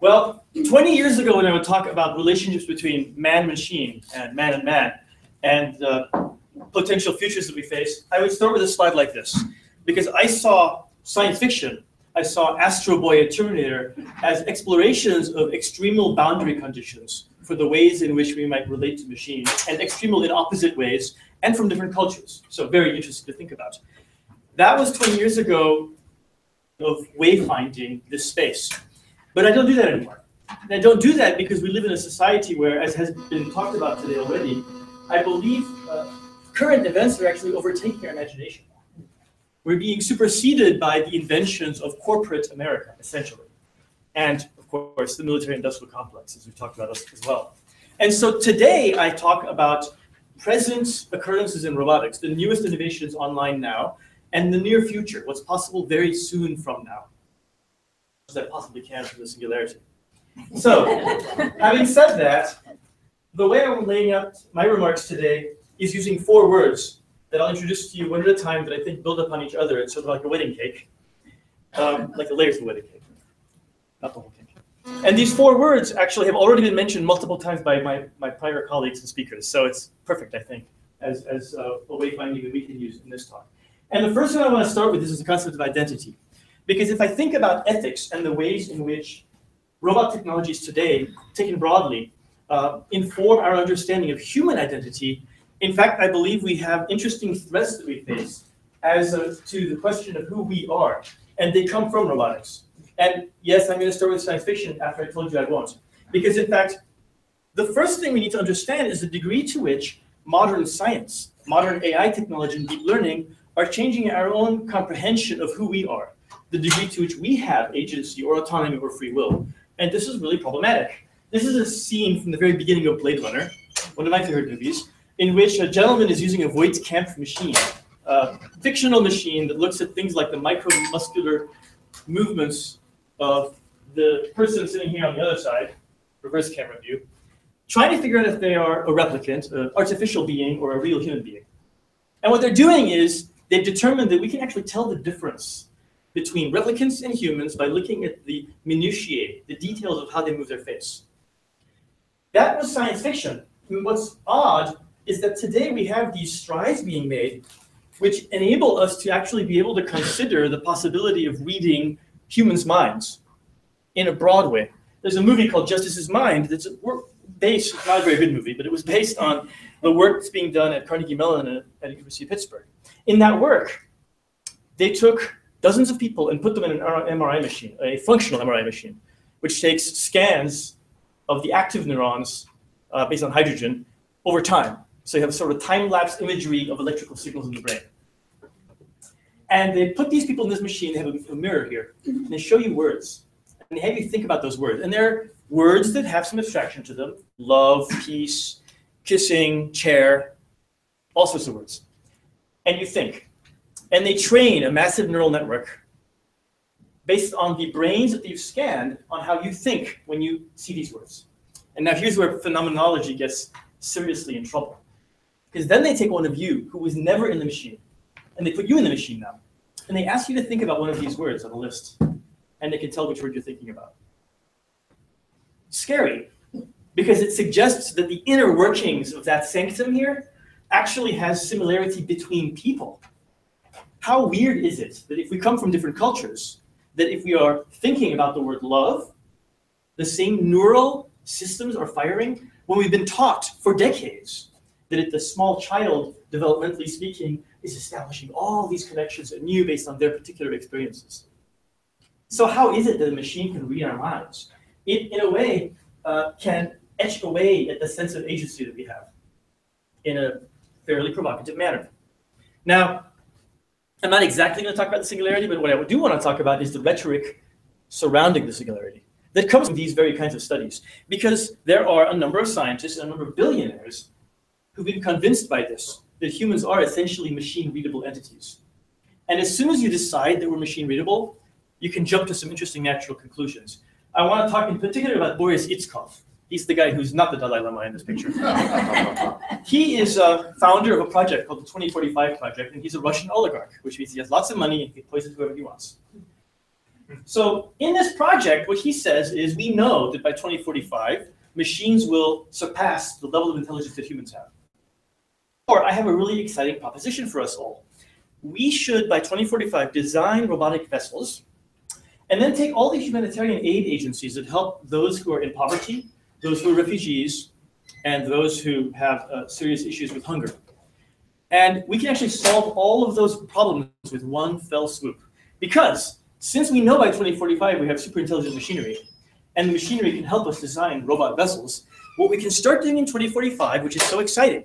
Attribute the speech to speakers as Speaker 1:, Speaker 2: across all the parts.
Speaker 1: Well, 20 years ago when I would talk about relationships between man-machine and man and man, and uh, potential futures that we face, I would start with a slide like this. Because I saw science fiction, I saw Astro Boy and Terminator as explorations of extremal boundary conditions for the ways in which we might relate to machines, and extremal in opposite ways, and from different cultures. So very interesting to think about. That was 20 years ago of wayfinding this space. But I don't do that anymore. And I don't do that because we live in a society where, as has been talked about today already, I believe uh, current events are actually overtaking our imagination. We're being superseded by the inventions of corporate America, essentially. And, of course, the military-industrial complex, as we've talked about as well. And so today I talk about present occurrences in robotics, the newest innovations online now, and the near future, what's possible very soon from now. As I possibly can from the singularity. So, having said that, the way I'm laying out my remarks today is using four words that I'll introduce to you one at a time that I think build upon each other. It's sort of like a wedding cake, um, like the layers of a wedding cake, not the whole cake. And these four words actually have already been mentioned multiple times by my, my prior colleagues and speakers. So it's perfect, I think, as, as uh, a wayfinding that we can use in this talk. And the first one I want to start with is the concept of identity. Because if I think about ethics and the ways in which robot technologies today, taken broadly, uh, inform our understanding of human identity, in fact, I believe we have interesting threats that we face as a, to the question of who we are. And they come from robotics. And yes, I'm going to start with science fiction after I told you I won't. Because in fact, the first thing we need to understand is the degree to which modern science, modern AI technology and deep learning are changing our own comprehension of who we are, the degree to which we have agency or autonomy or free will. And this is really problematic. This is a scene from the very beginning of Blade Runner, one of my favorite movies, in which a gentleman is using a Voight-Kampff machine, a fictional machine that looks at things like the micromuscular movements of the person sitting here on the other side, reverse camera view, trying to figure out if they are a replicant, an artificial being, or a real human being. And what they're doing is they've determined that we can actually tell the difference between replicants and humans by looking at the minutiae, the details of how they move their face. That was science fiction. And what's odd is that today we have these strides being made which enable us to actually be able to consider the possibility of reading humans' minds in a broad way. There's a movie called Justice's Mind that's a work based, not a very good movie, but it was based on the work that's being done at Carnegie Mellon at, at University of Pittsburgh. In that work, they took dozens of people and put them in an MRI machine, a functional MRI machine, which takes scans of the active neurons uh, based on hydrogen over time. So you have sort of time-lapse imagery of electrical signals in the brain. And they put these people in this machine, they have a, a mirror here, and they show you words. And they have you think about those words. And they're words that have some abstraction to them. Love, peace, kissing, chair, all sorts of words and you think. And they train a massive neural network based on the brains that you've scanned on how you think when you see these words. And now here's where phenomenology gets seriously in trouble. Because then they take one of you who was never in the machine, and they put you in the machine now. And they ask you to think about one of these words on the list, and they can tell which word you're thinking about. Scary, because it suggests that the inner workings of that sanctum here actually has similarity between people. How weird is it that if we come from different cultures, that if we are thinking about the word love, the same neural systems are firing when we've been taught for decades that if the small child, developmentally speaking, is establishing all these connections anew based on their particular experiences. So how is it that a machine can read our minds? It, in a way, uh, can etch away at the sense of agency that we have in a fairly provocative manner. Now, I'm not exactly going to talk about the singularity, but what I do want to talk about is the rhetoric surrounding the singularity that comes from these very kinds of studies. Because there are a number of scientists and a number of billionaires who've been convinced by this, that humans are essentially machine-readable entities. And as soon as you decide that we're machine-readable, you can jump to some interesting natural conclusions. I want to talk in particular about Boris Itskov, He's the guy who's not the Dalai Lama in this picture. he is a founder of a project called the 2045 Project, and he's a Russian oligarch, which means he has lots of money and he can poison whoever he wants. So in this project, what he says is we know that by 2045, machines will surpass the level of intelligence that humans have. Or I have a really exciting proposition for us all. We should, by 2045, design robotic vessels and then take all the humanitarian aid agencies that help those who are in poverty, those who are refugees, and those who have uh, serious issues with hunger. And we can actually solve all of those problems with one fell swoop. Because since we know by 2045 we have super intelligent machinery, and the machinery can help us design robot vessels, what we can start doing in 2045, which is so exciting,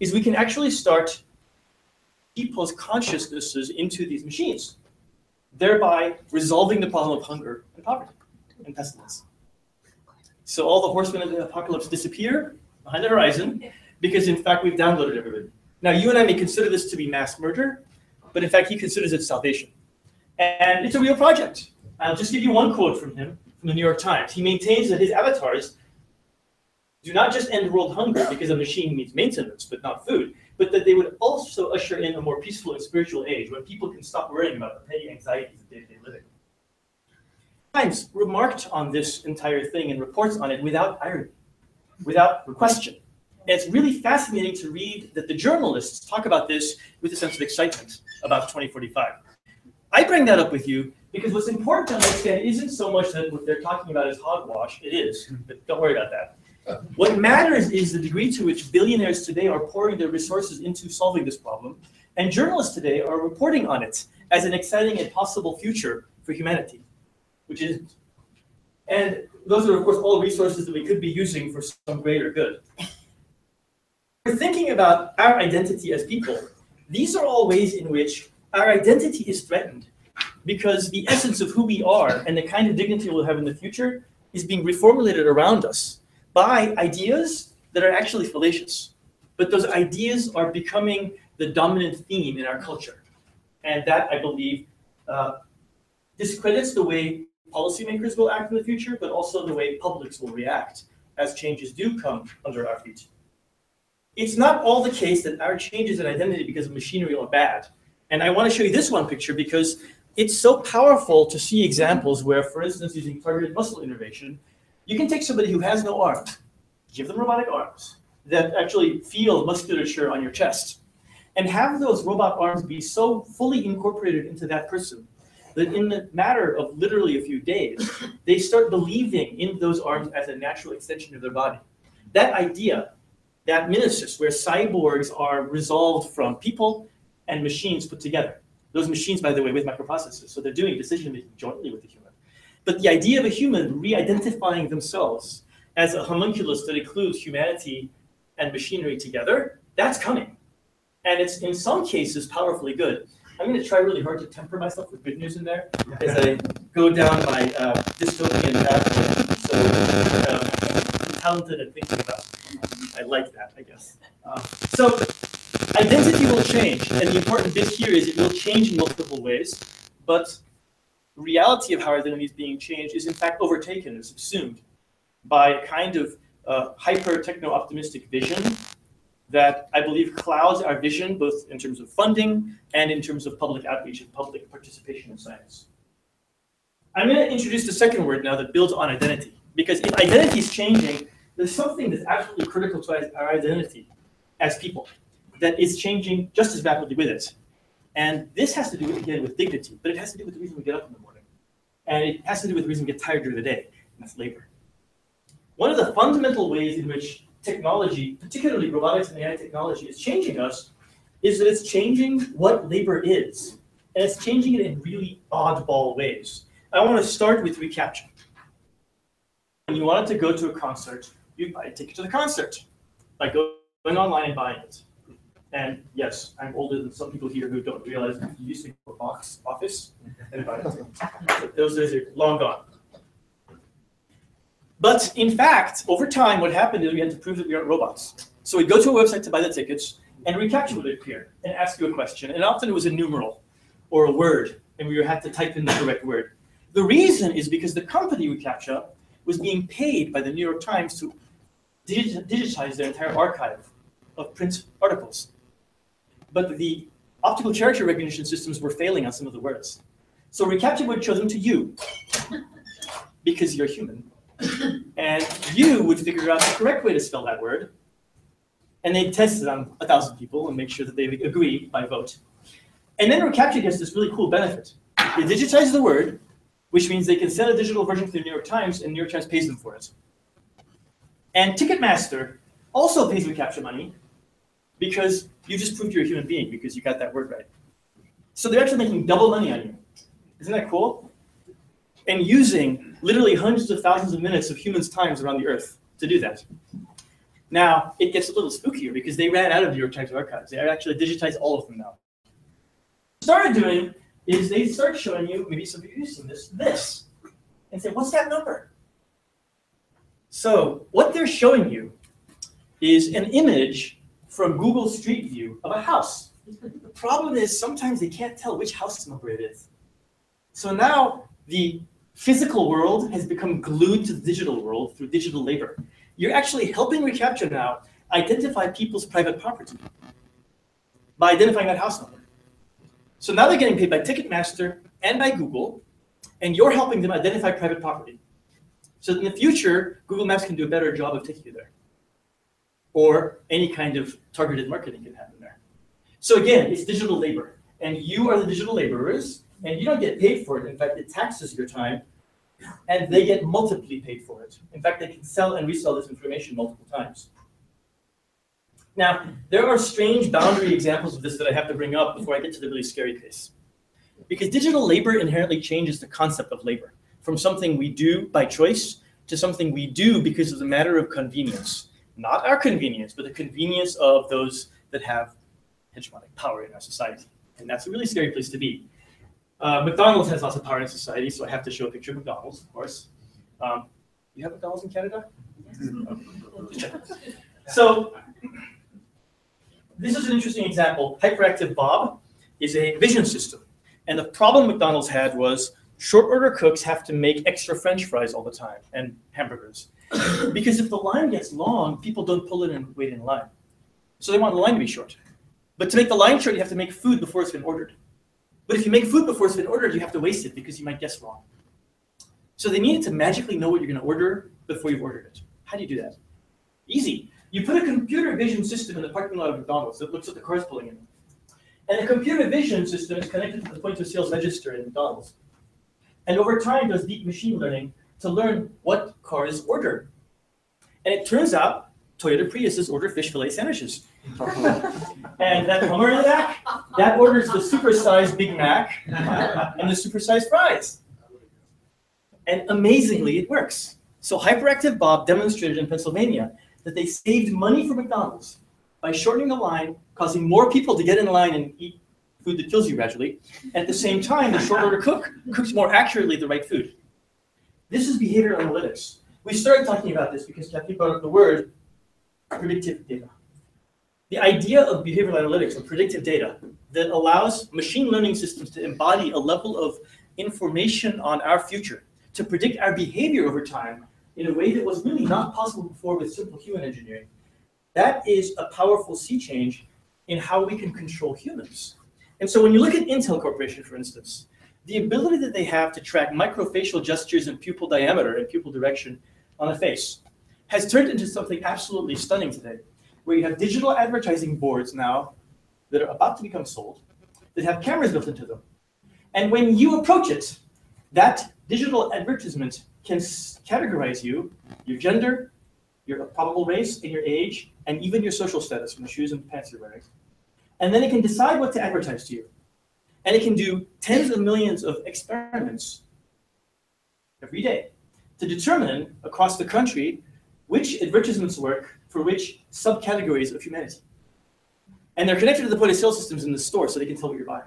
Speaker 1: is we can actually start people's consciousnesses into these machines, thereby resolving the problem of hunger and poverty and pestilence. So all the horsemen of the apocalypse disappear behind the horizon because in fact we've downloaded everybody. Now you and I may consider this to be mass murder, but in fact he considers it salvation. And it's a real project. I'll just give you one quote from him from the New York Times. He maintains that his avatars do not just end world hunger because a machine needs maintenance but not food, but that they would also usher in a more peaceful and spiritual age when people can stop worrying about the petty anxieties of day-to-day living. Times remarked on this entire thing and reports on it without irony, without question. And it's really fascinating to read that the journalists talk about this with a sense of excitement about 2045. I bring that up with you because what's important to understand isn't so much that what they're talking about is hogwash. It is, but don't worry about that. What matters is the degree to which billionaires today are pouring their resources into solving this problem, and journalists today are reporting on it as an exciting and possible future for humanity, which isn't. And those are, of course, all resources that we could be using for some greater good. We're thinking about our identity as people. These are all ways in which our identity is threatened because the essence of who we are and the kind of dignity we'll have in the future is being reformulated around us by ideas that are actually fallacious. But those ideas are becoming the dominant theme in our culture. And that, I believe, uh, discredits the way policymakers will act in the future, but also the way publics will react as changes do come under our feet. It's not all the case that our changes in identity because of machinery are bad. And I want to show you this one picture because it's so powerful to see examples where, for instance, using targeted muscle innervation, you can take somebody who has no arms, give them robotic arms that actually feel musculature on your chest, and have those robot arms be so fully incorporated into that person that in the matter of literally a few days, they start believing in those arms as a natural extension of their body. That idea, that mimesis, where cyborgs are resolved from people and machines put together. Those machines, by the way, with microprocessors, so they're doing decision making jointly with the human. But the idea of a human re-identifying themselves as a homunculus that includes humanity and machinery together, that's coming. And it's in some cases powerfully good. I'm going to try really hard to temper myself with good news in there as I go down my uh, dystopian pathway. So uh, talented at thinking about. I like that, I guess. Uh, so identity will change, and the important bit here is it will change in multiple ways, but reality of how identity is being changed is in fact overtaken and subsumed by a kind of uh, hyper techno optimistic vision that I believe clouds our vision both in terms of funding and in terms of public outreach and public participation in science. I'm going to introduce the second word now that builds on identity, because if identity is changing, there's something that's absolutely critical to our identity as people that is changing just as rapidly with it. And this has to do, again, with dignity, but it has to do with the reason we get up in the morning. And it has to do with the reason we get tired during the day, and that's labor. One of the fundamental ways in which technology, particularly robotics and AI technology, is changing us is that it's changing what labor is. And it's changing it in really oddball ways. I want to start with reCAPTCHA. When you wanted to go to a concert, you'd buy a ticket to the concert by going online and buying it. And yes, I'm older than some people here who don't realize you used to go to box office and buy it. Those days are long gone. But in fact, over time, what happened is we had to prove that we aren't robots. So we'd go to a website to buy the tickets, and would appear and ask you a question. And often it was a numeral or a word, and we had to type in the correct word. The reason is because the company reCAPTCHA was being paid by the New York Times to digitize their entire archive of print articles. But the optical character recognition systems were failing on some of the words. So reCAPTCHA would show them to you because you're human. And you would figure out the correct way to spell that word. And they'd test it on a thousand people and make sure that they agree by vote. And then reCAPTCHA gets this really cool benefit. They digitize the word, which means they can sell a digital version to the New York Times and New York Times pays them for it. And Ticketmaster also pays reCAPTCHA money because you just proved you're a human being because you got that word right. So they're actually making double money on you. Isn't that cool? And using literally hundreds of thousands of minutes of humans' times around the earth to do that. Now, it gets a little spookier because they ran out of New York Times archives. They actually digitized all of them now. Started doing is they start showing you, maybe some of you have seen this, this, and say, what's that number? So what they're showing you is an image from Google Street View of a house. The problem is sometimes they can't tell which house number it is. So now the physical world has become glued to the digital world through digital labor. You're actually helping reCAPTCHA now identify people's private property by identifying that house number. So now they're getting paid by Ticketmaster and by Google, and you're helping them identify private property. So in the future, Google Maps can do a better job of taking you there. Or any kind of targeted marketing can happen there. So again, it's digital labor. And you are the digital laborers, and you don't get paid for it. In fact, it taxes your time, and they get multiply paid for it. In fact, they can sell and resell this information multiple times. Now, there are strange boundary examples of this that I have to bring up before I get to the really scary case. Because digital labor inherently changes the concept of labor from something we do by choice to something we do because of the matter of convenience. Not our convenience, but the convenience of those that have hegemonic power in our society. And that's a really scary place to be. Uh, McDonald's has lots of power in society, so I have to show a picture of McDonald's, of course. Um, you have McDonald's in Canada? Yes. so this is an interesting example. Hyperactive Bob is a vision system. And the problem McDonald's had was short order cooks have to make extra french fries all the time and hamburgers. because if the line gets long, people don't pull in and wait in line. So they want the line to be short. But to make the line short, you have to make food before it's been ordered. But if you make food before it's been ordered, you have to waste it because you might guess wrong. So they needed to magically know what you're going to order before you've ordered it. How do you do that? Easy. You put a computer vision system in the parking lot of McDonald's that looks at the cars pulling in. And the computer vision system is connected to the point of sales register in McDonald's. And over time does deep machine learning to learn what cars order. And it turns out Toyota Priuses order fish fillet sandwiches. and that back, that orders the supersized Big Mac and the supersized fries. And amazingly, it works. So Hyperactive Bob demonstrated in Pennsylvania that they saved money for McDonald's by shortening the line, causing more people to get in line and eat food that kills you gradually. At the same time, the short order cook cooks more accurately the right food. This is behavior analytics. We started talking about this because Kathy brought up the word predictive data. The idea of behavioral analytics or predictive data that allows machine learning systems to embody a level of information on our future, to predict our behavior over time in a way that was really not possible before with simple human engineering. That is a powerful sea change in how we can control humans. And so when you look at Intel Corporation, for instance, the ability that they have to track microfacial gestures and pupil diameter and pupil direction on a face has turned into something absolutely stunning today, where you have digital advertising boards now that are about to become sold that have cameras built into them. And when you approach it, that digital advertisement can categorize you, your gender, your probable race, and your age, and even your social status from the shoes and pants you're wearing. And then it can decide what to advertise to you. And it can do tens of millions of experiments every day to determine across the country which advertisements work for which subcategories of humanity. And they're connected to the point of sale systems in the store so they can tell what you're buying.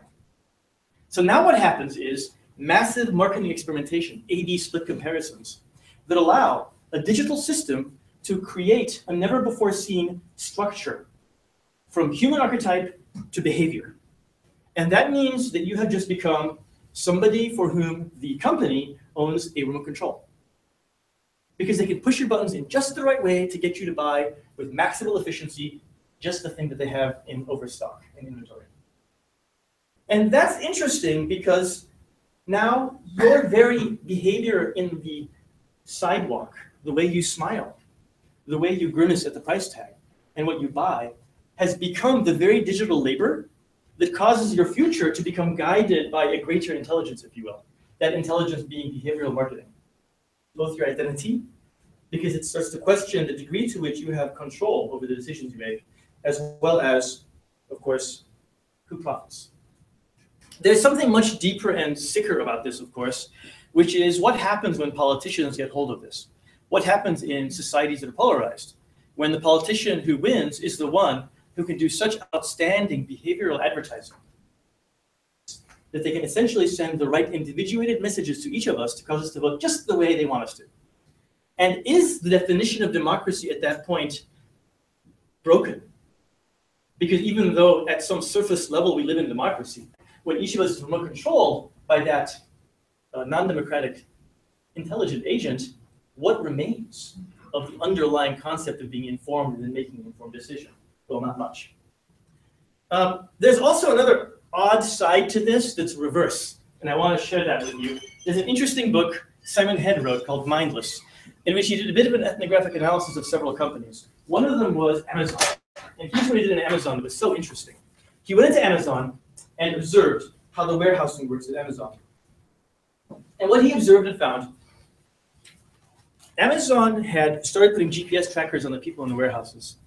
Speaker 1: So now what happens is massive marketing experimentation, A-B split comparisons, that allow a digital system to create a never before seen structure from human archetype to behavior. And that means that you have just become somebody for whom the company owns a remote control. Because they can push your buttons in just the right way to get you to buy with maximal efficiency just the thing that they have in overstock in inventory. And that's interesting because Now, your very behavior in the sidewalk, the way you smile, the way you grimace at the price tag, and what you buy, has become the very digital labor that causes your future to become guided by a greater intelligence, if you will. That intelligence being behavioral marketing. Both your identity, because it starts to question the degree to which you have control over the decisions you make, as well as, of course, who profits. There's something much deeper and sicker about this, of course, which is what happens when politicians get hold of this. What happens in societies that are polarized? When the politician who wins is the one who can do such outstanding behavioral advertising that they can essentially send the right individuated messages to each of us to cause us to vote just the way they want us to. And is the definition of democracy at that point broken? Because even though at some surface level we live in democracy, when each of us is remote controlled by that uh, non-democratic intelligent agent, what remains of the underlying concept of being informed and then making an informed decision? Well, not much. Um, there's also another odd side to this that's reverse, and I want to share that with you. There's an interesting book Simon Head wrote called Mindless, in which he did a bit of an ethnographic analysis of several companies. One of them was Amazon. And here's what he did in Amazon that was so interesting. He went into Amazon and observed how the warehousing works at Amazon. And what he observed and found, Amazon had started putting GPS trackers on the people in the warehouses.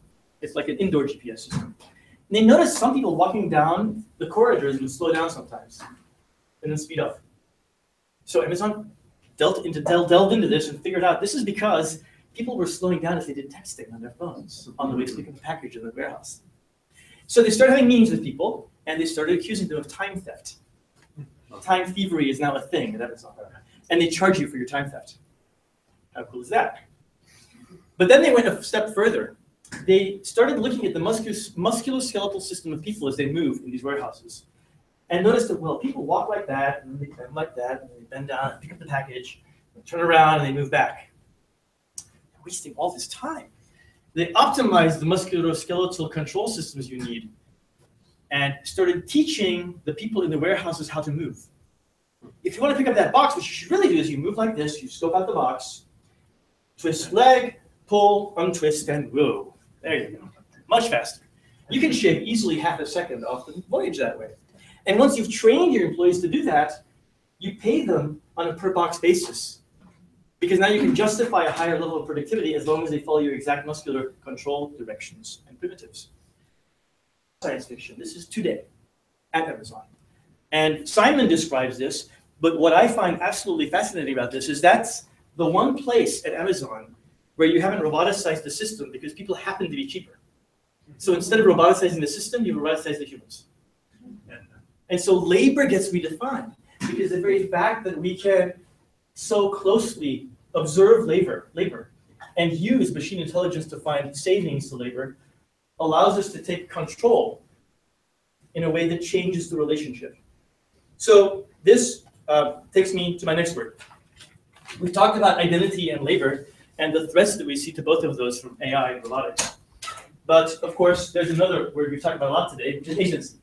Speaker 1: It's like an indoor GPS system. And they noticed some people walking down the corridors would slow down sometimes and then speed up. So Amazon delved into, delved into this and figured out this is because people were slowing down as they did texting on their phones on the way to mm-hmm. pick up a package in the warehouse. So they started having meetings with people, and they started accusing them of time theft. Hmm. Time thievery is now a thing and they charge you for your time theft. How cool is that? But then they went a step further. They started looking at the musculoskeletal system of people as they move in these warehouses, and noticed that well, people walk like that, and they bend like that, and they bend down, and pick up the package, turn around, and they move back. They're wasting all this time. They optimized the musculoskeletal control systems you need and started teaching the people in the warehouses how to move. If you want to pick up that box, what you should really do is you move like this, you scope out the box, twist leg, pull, untwist, and whoa. There you go. Much faster. You can shave easily half a second off the voyage that way. And once you've trained your employees to do that, you pay them on a per box basis. Because now you can justify a higher level of productivity as long as they follow your exact muscular control directions and primitives. Science fiction. This is today at Amazon. And Simon describes this, but what I find absolutely fascinating about this is that's the one place at Amazon where you haven't roboticized the system because people happen to be cheaper. So instead of roboticizing the system, you roboticize the humans. And so labor gets redefined because the very fact that we can so closely observe labor, labor and use machine intelligence to find savings to labor allows us to take control in a way that changes the relationship. So this uh, takes me to my next word. We've talked about identity and labor and the threats that we see to both of those from AI and robotics. But of course, there's another word we've talked about a lot today, which is agency.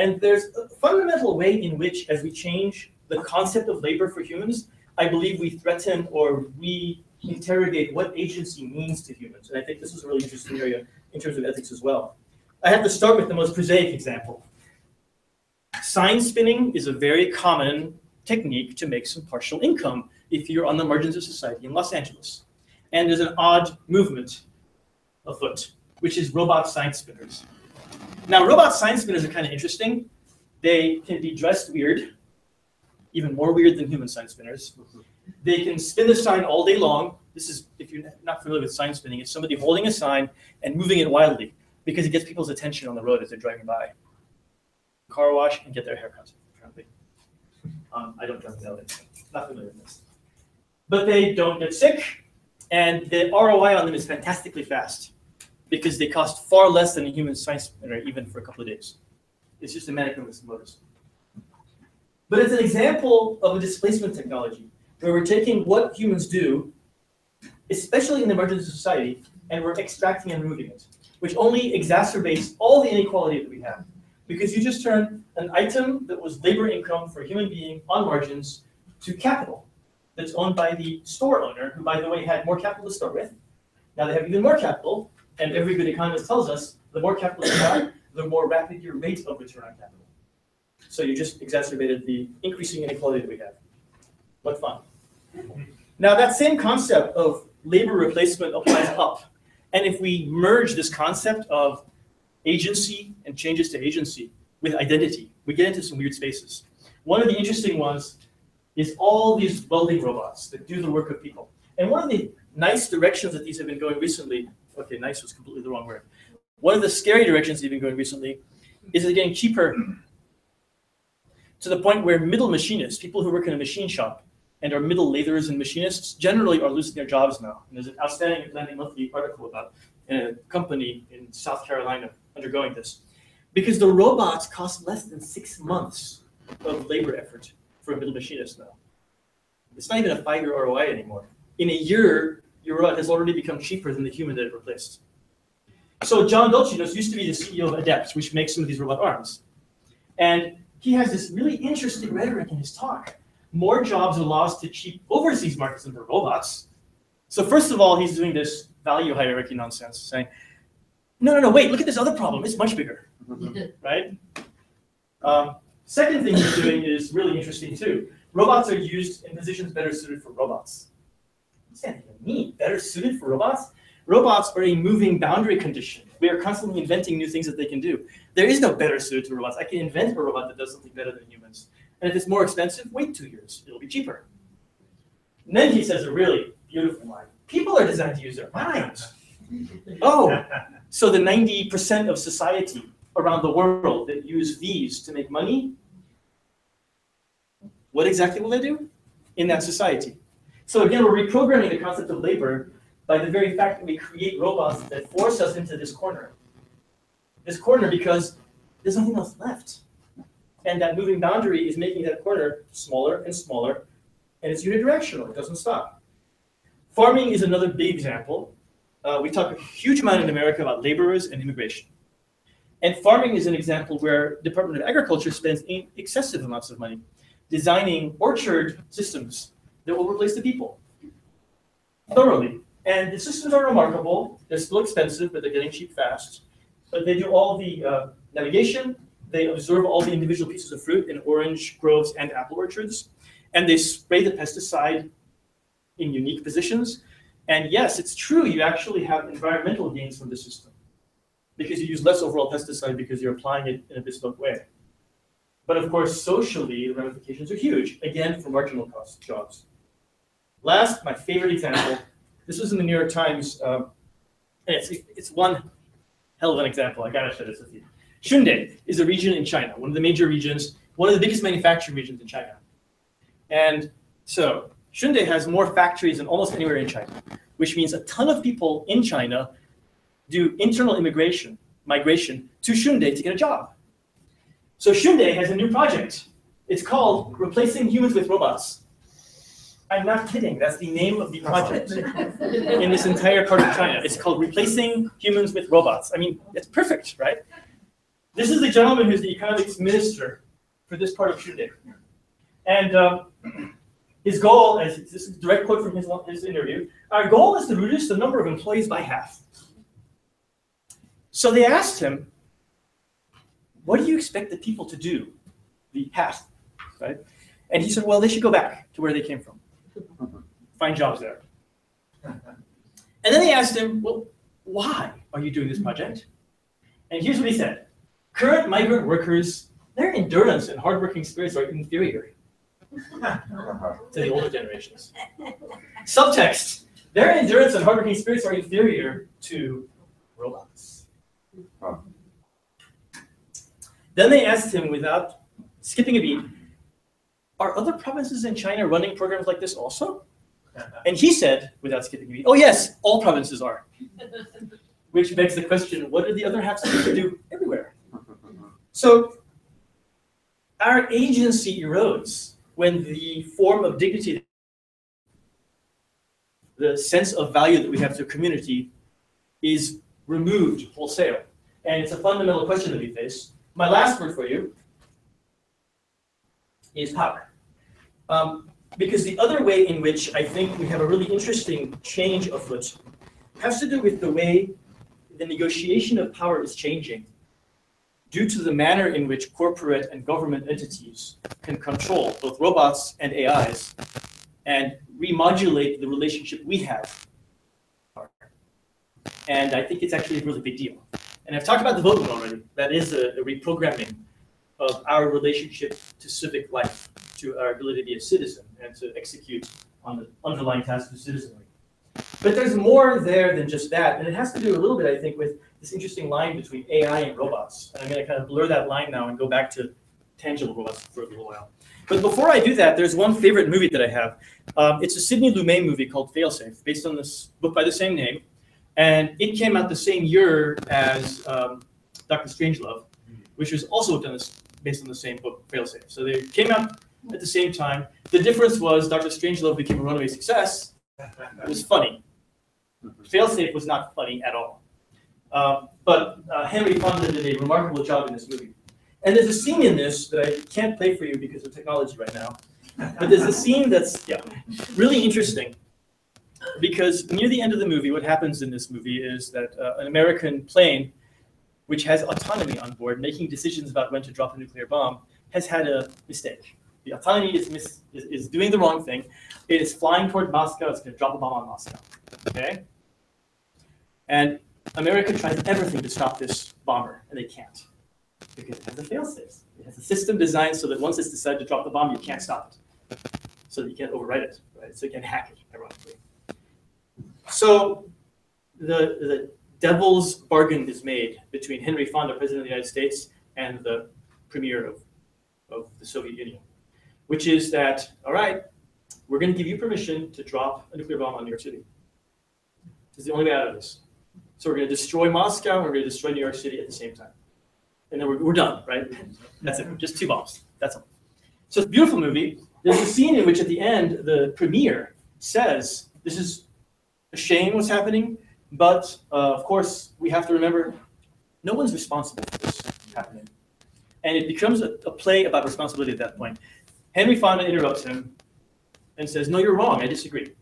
Speaker 1: And there's a fundamental way in which, as we change the concept of labor for humans, I believe we threaten or we interrogate what agency means to humans. And I think this is a really interesting area in terms of ethics as well. I have to start with the most prosaic example. Sign spinning is a very common technique to make some partial income if you're on the margins of society in Los Angeles. And there's an odd movement afoot, which is robot sign spinners. Now, robot sign spinners are kind of interesting. They can be dressed weird even more weird than human sign spinners. They can spin the sign all day long. This is, if you're not familiar with sign spinning, it's somebody holding a sign and moving it wildly because it gets people's attention on the road as they're driving by. Car wash and get their hair cut, apparently. Um, I don't drive LA, not familiar with this. But they don't get sick, and the ROI on them is fantastically fast because they cost far less than a human sign spinner, even for a couple of days. It's just a mannequin with some motors. But it's an example of a displacement technology where we're taking what humans do, especially in the emergent society, and we're extracting and removing it, which only exacerbates all the inequality that we have. Because you just turn an item that was labor income for a human being on margins to capital that's owned by the store owner, who, by the way, had more capital to start with. Now they have even more capital, and every good economist tells us the more capital you have, the more rapid your rate of return on capital. So you just exacerbated the increasing inequality that we have. What fun. Now that same concept of labor replacement applies up. And if we merge this concept of agency and changes to agency with identity, we get into some weird spaces. One of the interesting ones is all these welding robots that do the work of people. And one of the nice directions that these have been going recently, okay, nice was completely the wrong word. One of the scary directions they've been going recently is they're getting cheaper to the point where middle machinists, people who work in a machine shop, and are middle lathers and machinists generally are losing their jobs now. And there's an outstanding Atlantic Monthly article about a company in South Carolina undergoing this. Because the robots cost less than six months of labor effort for a middle machinist now. It's not even a five-year ROI anymore. In a year, your robot has already become cheaper than the human that it replaced. So John Dulchinos used to be the CEO of Adept, which makes some of these robot arms. And he has this really interesting rhetoric in his talk more jobs are lost to cheap overseas markets than for robots. So first of all, he's doing this value hierarchy nonsense, saying, no, no, no, wait, look at this other problem. It's much bigger, right? Um, second thing he's doing is really interesting too. Robots are used in positions better suited for robots. Does that even mean? Better suited for robots? Robots are a moving boundary condition. We are constantly inventing new things that they can do. There is no better suited to robots. I can invent a robot that does something better than humans. And if it's more expensive, wait two years. It'll be cheaper. And then he says a really beautiful line. People are designed to use their minds. Oh, so the 90% of society around the world that use these to make money, what exactly will they do in that society? So again, we're reprogramming the concept of labor by the very fact that we create robots that force us into this corner. This corner because there's nothing else left. And that moving boundary is making that corner smaller and smaller, and it's unidirectional, it doesn't stop. Farming is another big example. Uh, we talk a huge amount in America about laborers and immigration. And farming is an example where Department of Agriculture spends excessive amounts of money designing orchard systems that will replace the people thoroughly. And the systems are remarkable. They're still expensive, but they're getting cheap fast. But they do all the uh, navigation, they observe all the individual pieces of fruit in orange groves and apple orchards, and they spray the pesticide in unique positions. And yes, it's true, you actually have environmental gains from the system because you use less overall pesticide because you're applying it in a bespoke way. But of course, socially, the ramifications are huge, again, for marginal cost jobs. Last, my favorite example, this was in the New York Times, uh, it's, it's one hell of an example, I gotta share this with you. Shunde is a region in China, one of the major regions, one of the biggest manufacturing regions in China. And so Shunde has more factories than almost anywhere in China, which means a ton of people in China do internal immigration, migration to Shunde to get a job. So Shunde has a new project. It's called Replacing Humans with Robots. I'm not kidding. That's the name of the project in this entire part of China. It's called Replacing Humans with Robots. I mean, it's perfect, right? This is the gentleman who's the economics minister for this part of Shunde. And um, his goal, as this is a direct quote from his, his interview, our goal is to reduce the number of employees by half. So they asked him, what do you expect the people to do? The half, right? And he said, well, they should go back to where they came from. Find jobs there. And then they asked him, well, why are you doing this project? And here's what he said. Current migrant workers, their endurance and hardworking spirits are inferior to the older generations. Subtext, their endurance and hardworking spirits are inferior to robots. Then they asked him without skipping a beat, are other provinces in China running programs like this also? And he said, without skipping a beat, oh yes, all provinces are. Which begs the question, what do the other half supposed to do everywhere? So our agency erodes when the form of dignity, the sense of value that we have to a community is removed wholesale. And it's a fundamental question that we face. my last word for you is power. Um, because the other way in which I think we have a really interesting change afoot has to do with the way the negotiation of power is changing due to the manner in which corporate and government entities can control both robots and AIs and remodulate the relationship we have. And I think it's actually a really big deal. And I've talked about the vote already. That is a, a reprogramming of our relationship to civic life, to our ability to be a citizen and to execute on the underlying task of citizenry. But there's more there than just that, and it has to do a little bit, I think, with this interesting line between AI and robots. And I'm going to kind of blur that line now and go back to tangible robots for a little while. But before I do that, there's one favorite movie that I have. Um, it's a Sidney Lumet movie called Failsafe, based on this book by the same name. And it came out the same year as um, Doctor Strangelove, which was also done this, based on the same book, Failsafe. So they came out at the same time. The difference was Doctor Strangelove became a runaway success. It was funny. Failsafe was not funny at all. Uh, but uh, Henry Fonda did a remarkable job in this movie. And there's a scene in this that I can't play for you because of technology right now. But there's a scene that's yeah, really interesting. Because near the end of the movie, what happens in this movie is that uh, an American plane, which has autonomy on board, making decisions about when to drop a nuclear bomb, has had a mistake. The autonomy is, mis- is, is doing the wrong thing. It is flying toward Moscow. It's going to drop a bomb on Moscow. Okay? And America tries everything to stop this bomber, and they can't because it has a failsafe. It has a system designed so that once it's decided to drop the bomb, you can't stop it. So you can't overwrite it, right? So you can hack it, ironically. So the, the devil's bargain is made between Henry Fonda, President of the United States, and the premier of, of the Soviet Union, which is that, all right, we're going to give you permission to drop a nuclear bomb on New York City. This is the only way out of this. So we're going to destroy Moscow and we're going to destroy New York City at the same time and then we're, we're done, right? That's it, just two bombs. That's all. So it's a beautiful movie. There's a scene in which at the end, the premier says, this is a shame what's happening, but uh, of course, we have to remember no one's responsible for this happening. And it becomes a, a play about responsibility at that point. Henry Fonda interrupts him and says, no, you're wrong, I disagree.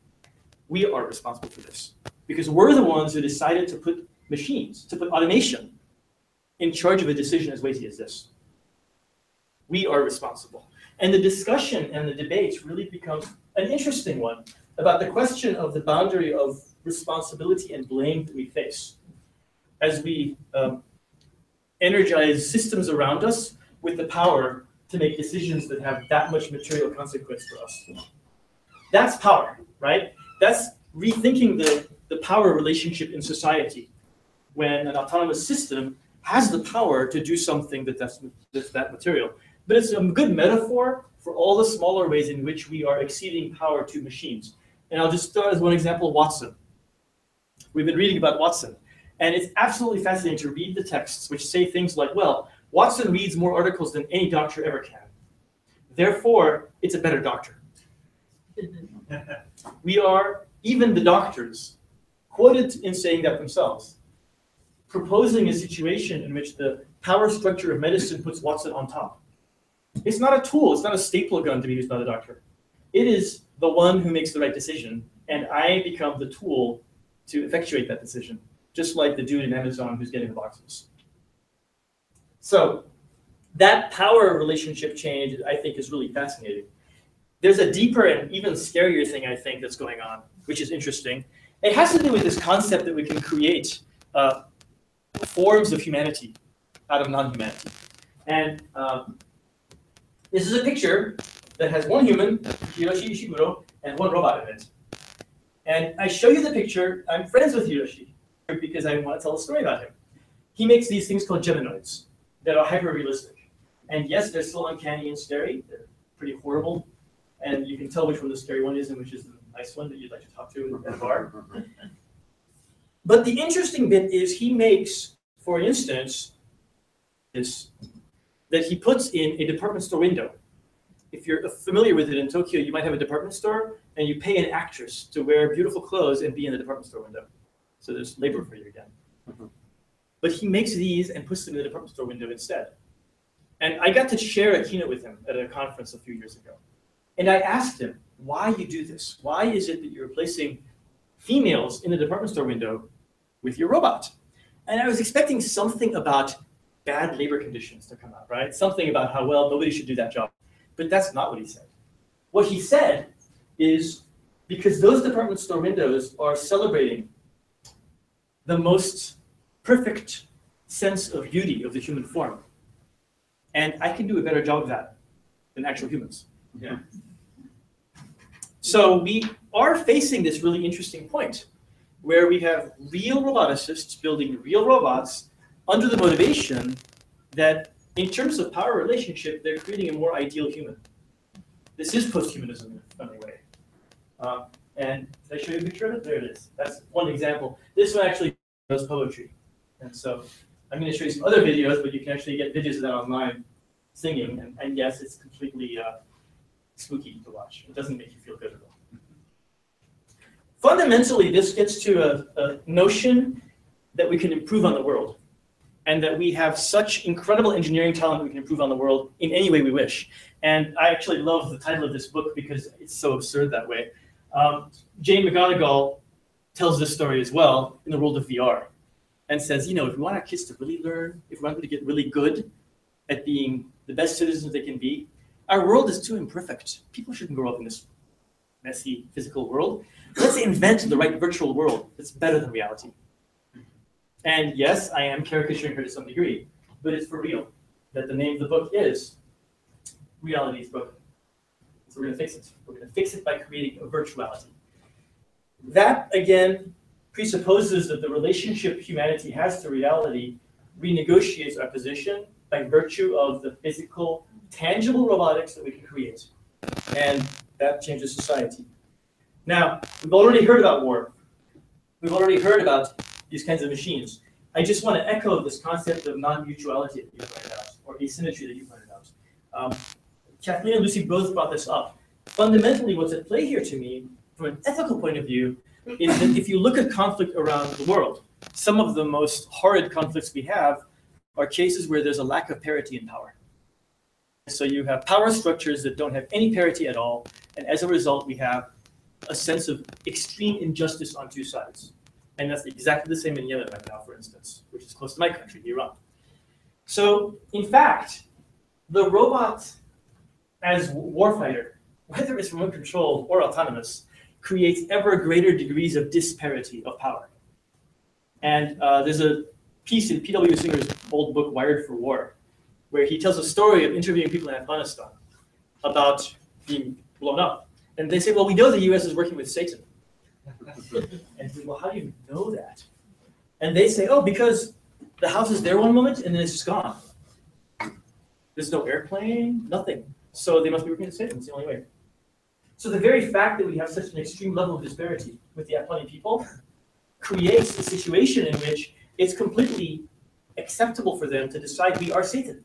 Speaker 1: We are responsible for this because we're the ones who decided to put machines, to put automation in charge of a decision as weighty as this. We are responsible. And the discussion and the debate really becomes an interesting one about the question of the boundary of responsibility and blame that we face as we um, energize systems around us with the power to make decisions that have that much material consequence for us. That's power, right? That's rethinking the, the power relationship in society when an autonomous system has the power to do something that that's, that's that material. But it's a good metaphor for all the smaller ways in which we are exceeding power to machines. And I'll just start as one example, Watson. We've been reading about Watson, and it's absolutely fascinating to read the texts which say things like, well, Watson reads more articles than any doctor ever can. Therefore, it's a better doctor. we are, even the doctors, quoted in saying that themselves proposing a situation in which the power structure of medicine puts Watson on top. It's not a tool, it's not a staple gun to be used by the doctor. It is the one who makes the right decision, and I become the tool to effectuate that decision, just like the dude in Amazon who's getting the boxes. So that power relationship change, I think, is really fascinating. There's a deeper and even scarier thing, I think, that's going on, which is interesting. It has to do with this concept that we can create uh, forms of humanity out of non-humanity. And um, this is a picture that has one human, Hiroshi Ishiguro, and one robot in it. And I show you the picture. I'm friends with Hiroshi because I want to tell a story about him. He makes these things called Geminoids that are hyper-realistic. And yes, they're still uncanny and scary. They're pretty horrible. And you can tell which one the scary one is and which is the nice one that you'd like to talk to in a bar. But the interesting bit is he makes, for instance, this that he puts in a department store window. If you're familiar with it in Tokyo, you might have a department store and you pay an actress to wear beautiful clothes and be in the department store window. So there's labor for you again. Mm-hmm. But he makes these and puts them in the department store window instead. And I got to share a keynote with him at a conference a few years ago. And I asked him, why you do this? Why is it that you're replacing females in the department store window with your robot? And I was expecting something about bad labor conditions to come out, right? Something about how, well, nobody should do that job. But that's not what he said. What he said is because those department store windows are celebrating the most perfect sense of beauty of the human form. And I can do a better job of that than actual humans.
Speaker 2: Yeah.
Speaker 1: So we are facing this really interesting point where we have real roboticists building real robots under the motivation that in terms of power relationship, they're creating a more ideal human. This is posthumanism in a funny way. Um, and did I show you a picture of it? There it is. That's one example. This one actually does poetry. And so I'm going to show you some other videos, but you can actually get videos of that online singing. And, and yes, it's completely uh, spooky to watch. It doesn't make you feel good at all. Fundamentally, this gets to a, a notion that we can improve on the world and that we have such incredible engineering talent that we can improve on the world in any way we wish. And I actually love the title of this book because it's so absurd that way. Um, Jane McGonigal tells this story as well in the world of VR and says, you know, if we want our kids to really learn, if we want them to get really good at being the best citizens they can be, our world is too imperfect. People shouldn't grow up in this messy physical world. Let's invent the right virtual world that's better than reality. And yes, I am caricaturing her to some degree, but it's for real that the name of the book is Reality is Broken. So we're going to fix it. We're going to fix it by creating a virtuality. That, again, presupposes that the relationship humanity has to reality renegotiates our position by virtue of the physical, tangible robotics that we can create. And that changes society. Now, we've already heard about war. We've already heard about these kinds of machines. I just want to echo this concept of non-mutuality that you pointed out, or asymmetry that you pointed out. Um, Kathleen and Lucy both brought this up. Fundamentally, what's at play here to me, from an ethical point of view, is that if you look at conflict around the world, some of the most horrid conflicts we have are cases where there's a lack of parity in power. So you have power structures that don't have any parity at all, and as a result, we have a sense of extreme injustice on two sides. And that's exactly the same in Yemen right now, for instance, which is close to my country, Iran. So, in fact, the robot as warfighter, whether it's remote controlled or autonomous, creates ever greater degrees of disparity of power. And uh, there's a piece in P.W. Singer's old book, Wired for War, where he tells a story of interviewing people in Afghanistan about being blown up. And they say, well, we know the US is working with Satan. and say, well, how do you know that? And they say, oh, because the house is there one moment and then it's just gone. There's no airplane, nothing. So they must be working with Satan. It's the only way. So the very fact that we have such an extreme level of disparity with the Afghani people creates a situation in which it's completely acceptable for them to decide we are Satan.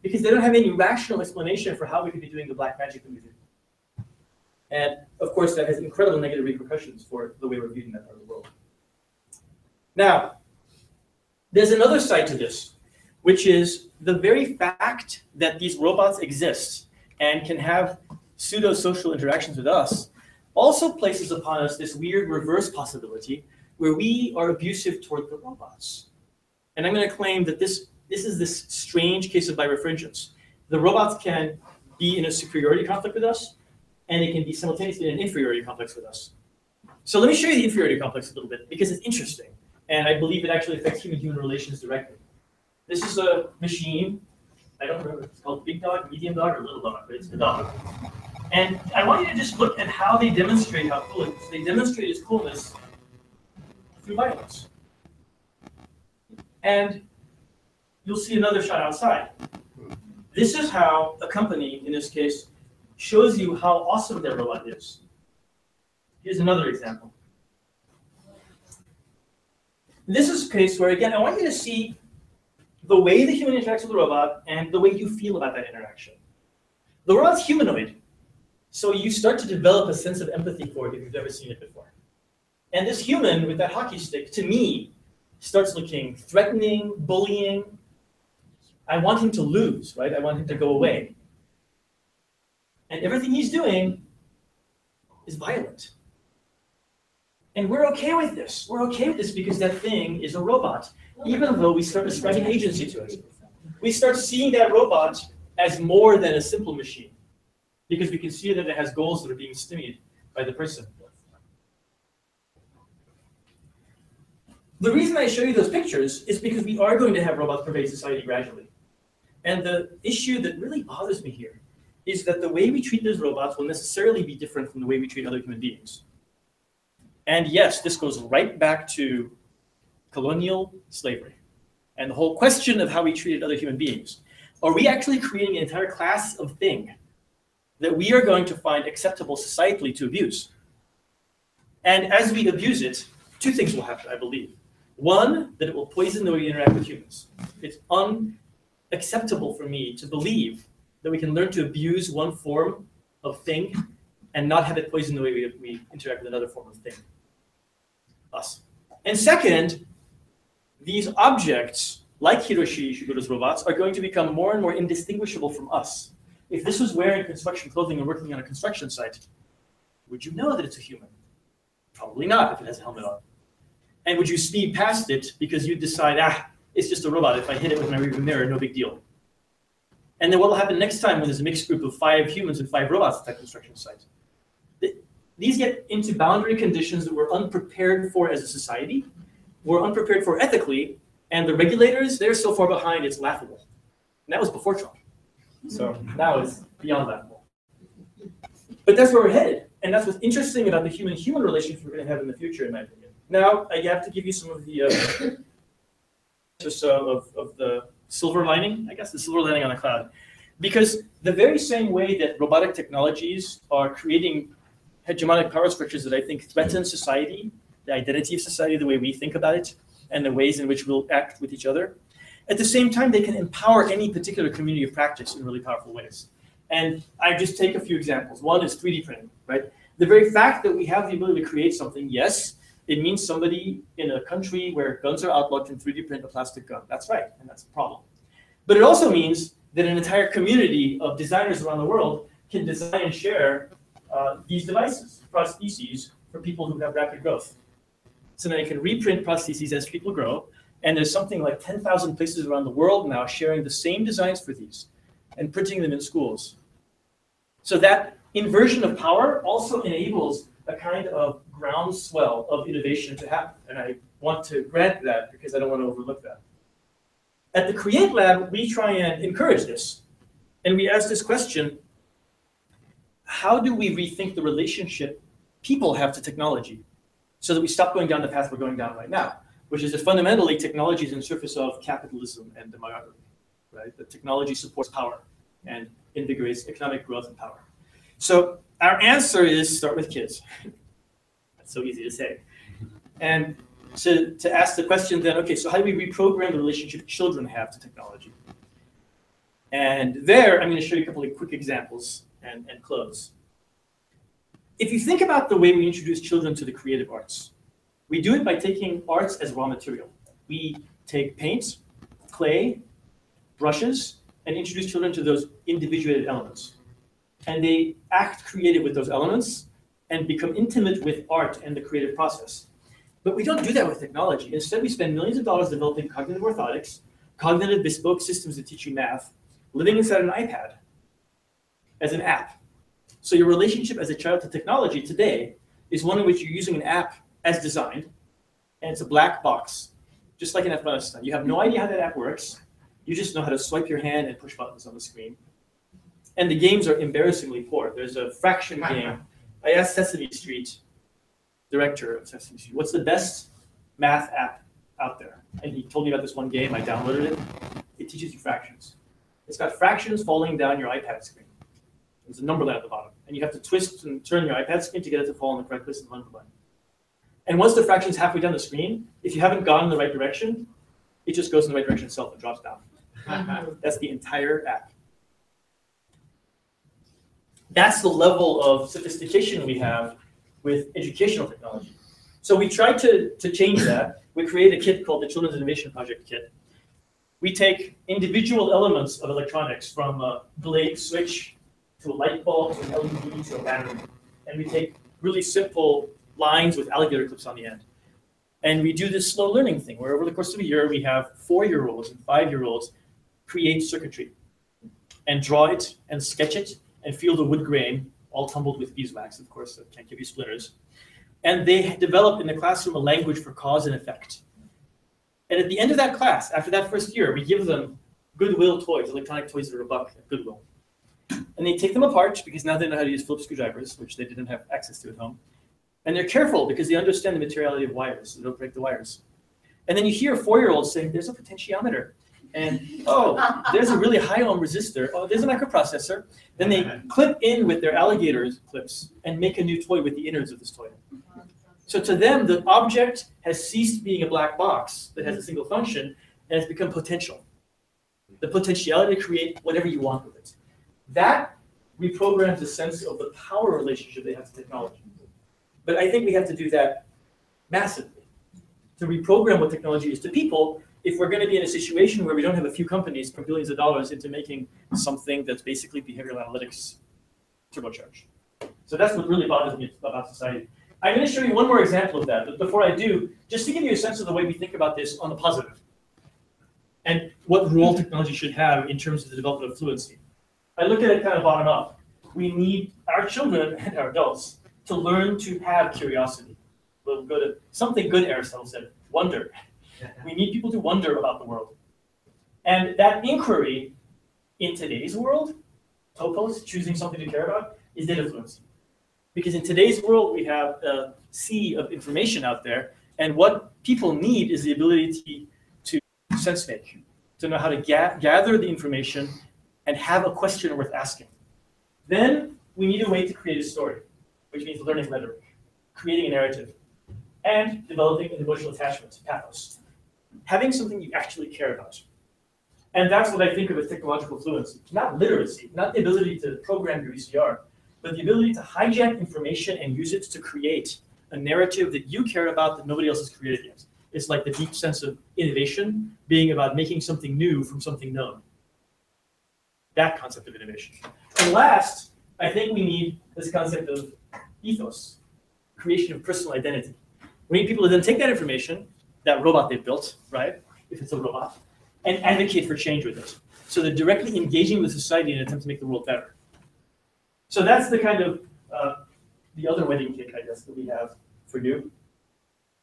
Speaker 1: Because they don't have any rational explanation for how we could be doing the black magic that we do. And of course, that has incredible negative repercussions for the way we're viewed in that part of the world. Now, there's another side to this, which is the very fact that these robots exist and can have pseudo-social interactions with us also places upon us this weird reverse possibility where we are abusive toward the robots. And I'm going to claim that this, this is this strange case of birefringence. The robots can be in a superiority conflict with us, and it can be simultaneously in an inferiority complex with us. So let me show you the inferiority complex a little bit because it's interesting, and I believe it actually affects human-human relations directly. This is a machine. I don't remember if it's called big dog, medium dog, or little dog, but it's a dog. And I want you to just look at how they demonstrate how cool it is. They demonstrate its coolness through violence. And you'll see another shot outside. This is how a company, in this case, shows you how awesome their robot is. Here's another example. This is a case where, again, I want you to see the way the human interacts with the robot and the way you feel about that interaction. The robot's humanoid, so you start to develop a sense of empathy for it if you've never seen it before. And this human with that hockey stick, to me, starts looking threatening, bullying. I want him to lose, right? I want him to go away. And everything he's doing is violent. And we're okay with this. We're okay with this because that thing is a robot, even though we start ascribing agency to it. We start seeing that robot as more than a simple machine because we can see that it has goals that are being stimulated by the person. The reason I show you those pictures is because we are going to have robots pervade society gradually. And the issue that really bothers me here is that the way we treat those robots will necessarily be different from the way we treat other human beings. And yes, this goes right back to colonial slavery and the whole question of how we treated other human beings. Are we actually creating an entire class of thing that we are going to find acceptable societally to abuse? And as we abuse it, two things will happen, I believe. One, that it will poison the way we interact with humans. It's unacceptable for me to believe that we can learn to abuse one form of thing and not have it poison the way we, we interact with another form of thing. Us. And second, these objects, like Hiroshi Ishiguro's robots, are going to become more and more indistinguishable from us. If this was wearing construction clothing and working on a construction site, would you know that it's a human? Probably not if it has a helmet on. And would you speed past it because you decide, ah, it's just a robot. If I hit it with my rearview mirror, no big deal. And then what will happen next time when there's a mixed group of five humans and five robots at that construction site? These get into boundary conditions that we're unprepared for as a society, we're unprepared for ethically, and the regulators, they're so far behind, it's laughable. And that was before Trump. So now it's beyond laughable. But that's where we're headed. And that's what's interesting about the human-human relationship we're going to have in the future, in my opinion. Now, I have to give you some of the uh, just uh, of, of the silver lining, I guess, the silver lining on the cloud. Because the very same way that robotic technologies are creating hegemonic power structures that I think threaten society, the identity of society, the way we think about it, and the ways in which we'll act with each other. At the same time, they can empower any particular community of practice in really powerful ways. And I just take a few examples. One is 3D printing, right? The very fact that we have the ability to create something, yes, it means somebody in a country where guns are outlawed can 3D print a plastic gun. That's right, and that's a problem. But it also means that an entire community of designers around the world can design and share uh, these devices, prostheses, for people who have rapid growth. So now you can reprint prostheses as people grow, and there's something like 10,000 places around the world now sharing the same designs for these and printing them in schools. So that inversion of power also enables a kind of groundswell of innovation to happen. And I want to grant that because I don't want to overlook that. At the Create Lab, we try and encourage this. And we ask this question, how do we rethink the relationship people have to technology so that we stop going down the path we're going down right now, which is that fundamentally technology is in surface of capitalism and demography, right? The technology supports power and invigorates economic growth and power. So our answer is start with kids. That's so easy to say. And to, to ask the question then, okay, so how do we reprogram the relationship children have to technology? And there, I'm going to show you a couple of quick examples and, and close. If you think about the way we introduce children to the creative arts, we do it by taking arts as raw material. We take paint, clay, brushes, and introduce children to those individuated elements and they act creative with those elements and become intimate with art and the creative process. But we don't do that with technology. Instead, we spend millions of dollars developing cognitive orthotics, cognitive bespoke systems that teach you math, living inside an iPad as an app. So your relationship as a child to technology today is one in which you're using an app as designed, and it's a black box, just like in Afghanistan. You have no idea how that app works. You just know how to swipe your hand and push buttons on the screen and the games are embarrassingly poor. There's a fraction game. I asked Sesame Street, director of Sesame Street, what's the best math app out there? And he told me about this one game. I downloaded it. It teaches you fractions. It's got fractions falling down your iPad screen. There's a number line at the bottom, and you have to twist and turn your iPad screen to get it to fall in the correct place and multiply. And once the fraction is halfway down the screen, if you haven't gone in the right direction, it just goes in the right direction itself and drops down. Mm-hmm. That's the entire app. That's the level of sophistication we have with educational technology. So we tried to, to change that. We created a kit called the Children's Innovation Project Kit. We take individual elements of electronics from a blade switch to a light bulb to an LED to a battery. And we take really simple lines with alligator clips on the end. And we do this slow learning thing where over the course of a year, we have four-year-olds and five-year-olds create circuitry and draw it and sketch it and feel the wood grain, all tumbled with beeswax, of course, that can't give you splinters. And they develop in the classroom a language for cause and effect. And at the end of that class, after that first year, we give them Goodwill toys, electronic toys that are a buck at Goodwill. And they take them apart because now they know how to use Phillips screwdrivers, which they didn't have access to at home. And they're careful because they understand the materiality of wires, so they don't break the wires. And then you hear four-year-olds saying, there's a potentiometer. And oh, there's a really high ohm resistor. Oh, there's a microprocessor. Then they uh-huh. clip in with their alligator clips and make a new toy with the innards of this toy. So to them, the object has ceased being a black box that has a single function and has become potential. The potentiality to create whatever you want with it. That reprograms the sense of the power relationship they have to technology. But I think we have to do that massively. To reprogram what technology is to people if we're going to be in a situation where we don't have a few companies for billions of dollars into making something that's basically behavioral analytics turbocharged. So that's what really bothers me about society. I'm going to show you one more example of that, but before I do, just to give you a sense of the way we think about this on the positive, and what role technology should have in terms of the development of fluency. I look at it kind of bottom up. We need our children and our adults to learn to have curiosity. We'll go to something good Aristotle said, wonder. We need people to wonder about the world. And that inquiry in today's world, topos, choosing something to care about, is data fluency. Because in today's world, we have a sea of information out there, and what people need is the ability to, to sense make, to know how to ga gather the information and have a question worth asking. Then we need a way to create a story, which means learning rhetoric, creating a narrative, and developing an emotional attachment, pathos having something you actually care about. And that's what I think of as technological fluency. Not literacy, not the ability to program your VCR, but the ability to hijack information and use it to create a narrative that you care about that nobody else has created yet. It's like the deep sense of innovation being about making something new from something known. That concept of innovation. And last, I think we need this concept of ethos, creation of personal identity. We need people to then take that information that robot they built, right? If it's a robot, and advocate for change with it. So they're directly engaging with society in an attempt to make the world better. So that's the kind of uh, the other wedding cake, I guess, that we have for you,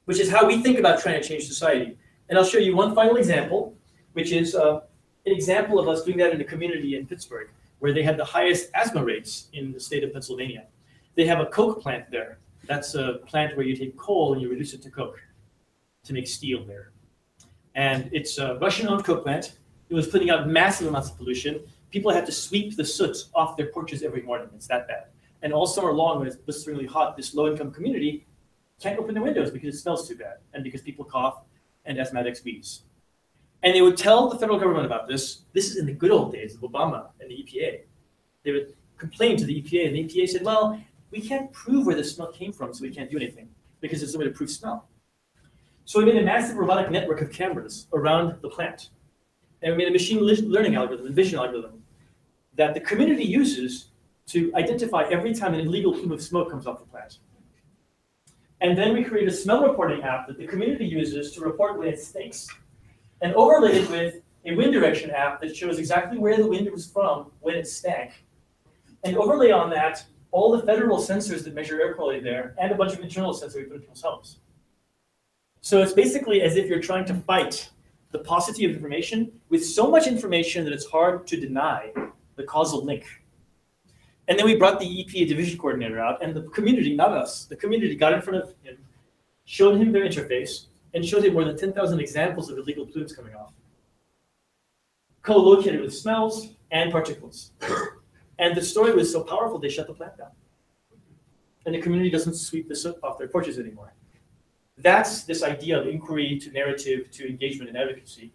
Speaker 1: which is how we think about trying to change society. And I'll show you one final example, which is uh, an example of us doing that in a community in Pittsburgh, where they had the highest asthma rates in the state of Pennsylvania. They have a coke plant there. That's a plant where you take coal and you reduce it to coke to make steel there. And it's a Russian-owned coke plant. It was putting out massive amounts of pollution. People had to sweep the soot off their porches every morning. It's that bad. And all summer long, when it's blisteringly hot, this low-income community can't open their windows because it smells too bad and because people cough and asthmatics wheeze. And they would tell the federal government about this. This is in the good old days of Obama and the EPA. They would complain to the EPA, and the EPA said, well, we can't prove where the smell came from, so we can't do anything because there's no way to prove smell. So we made a massive robotic network of cameras around the plant. And we made a machine learning algorithm, a vision algorithm, that the community uses to identify every time an illegal plume of smoke comes off the plant. And then we create a smell reporting app that the community uses to report when it stinks. And overlaid it with a wind direction app that shows exactly where the wind was from when it stank. And overlay on that all the federal sensors that measure air quality there and a bunch of internal sensors we put in people's homes. So it's basically as if you're trying to fight the paucity of information with so much information that it's hard to deny the causal link. And then we brought the EPA division coordinator out, and the community, not us, the community got in front of him, showed him their interface, and showed him more than 10,000 examples of illegal plumes coming off, co-located with smells and particles. And the story was so powerful, they shut the plant down. And the community doesn't sweep the soot off their porches anymore. That's this idea of inquiry to narrative to engagement and advocacy.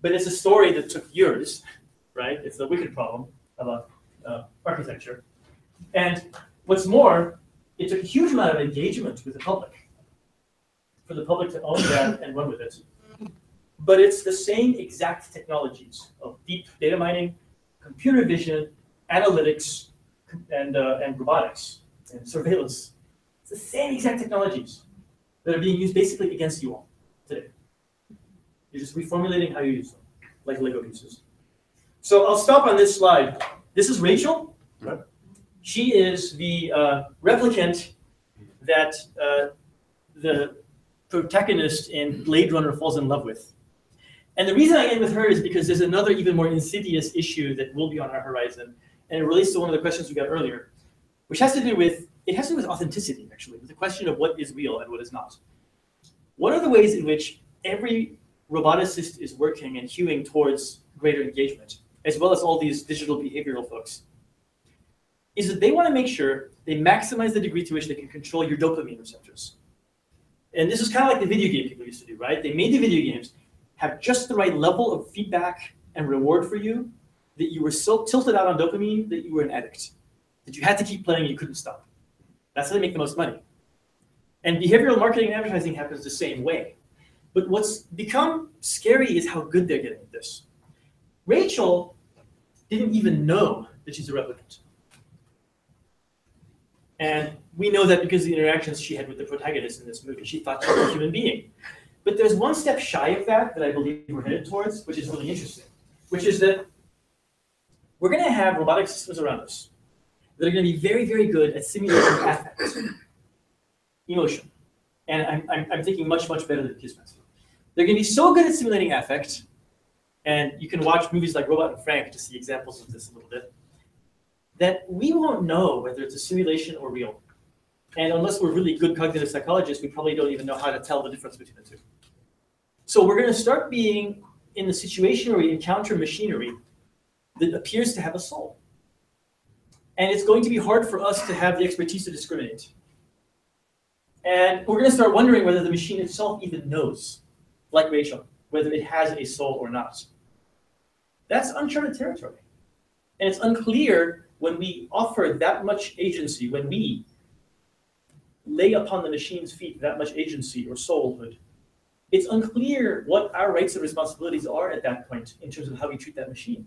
Speaker 1: But it's a story that took years, right? It's the wicked problem of uh, architecture. And what's more, it took a huge amount of engagement with the public for the public to own that and run with it. but it's the same exact technologies of deep data mining, computer vision, analytics, and, uh, and robotics and surveillance. It's the same exact technologies that are being used basically against you all today. You're just reformulating how you use them, like Lego pieces. So I'll stop on this slide. This is Rachael. She is the uh, replicant that uh, the protagonist in Blade Runner falls in love with. And the reason I end with her is because there's another even more insidious issue that will be on our horizon, and it relates to one of the questions we got earlier, which has to do with it has to do with authenticity, actually, with the question of what is real and what is not. One of the ways in which every roboticist is working and hewing towards greater engagement, as well as all these digital behavioral folks, is that they want to make sure they maximize the degree to which they can control your dopamine receptors. And this is kind of like the video game people used to do, right? They made the video games have just the right level of feedback and reward for you that you were so tilted out on dopamine that you were an addict, that you had to keep playing, you couldn't stop. That's how they make the most money. And behavioral marketing and advertising happens the same way. But what's become scary is how good they're getting at this. Rachael didn't even know that she's a replicant. And we know that because of the interactions she had with the protagonist in this movie. She thought she was a human being. But there's one step shy of that that I believe we're headed towards, which is really interesting, which is that we're going to have robotic systems around us that are going to be very, very good at simulating affect, emotion. And I'm, I'm, I'm thinking much, much better than Kismet. They're going to be so good at simulating affect, and you can watch movies like Robot and Frank to see examples of this a little bit, that we won't know whether it's a simulation or real. And unless we're really good cognitive psychologists, we probably don't even know how to tell the difference between the two. So we're going to start being in the situation where we encounter machinery that appears to have a soul. And it's going to be hard for us to have the expertise to discriminate. And we're going to start wondering whether the machine itself even knows, like Rachael, whether it has a soul or not. That's uncharted territory. And it's unclear when we offer that much agency, when we lay upon the machine's feet that much agency or soulhood, it's unclear what our rights and responsibilities are at that point in terms of how we treat that machine.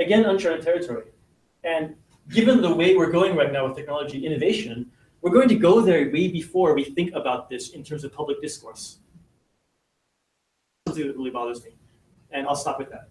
Speaker 1: Again, uncharted territory. And given the way we're going right now with technology innovation, we're going to go there way before we think about this in terms of public discourse. Something that really bothers me. And I'll stop with that.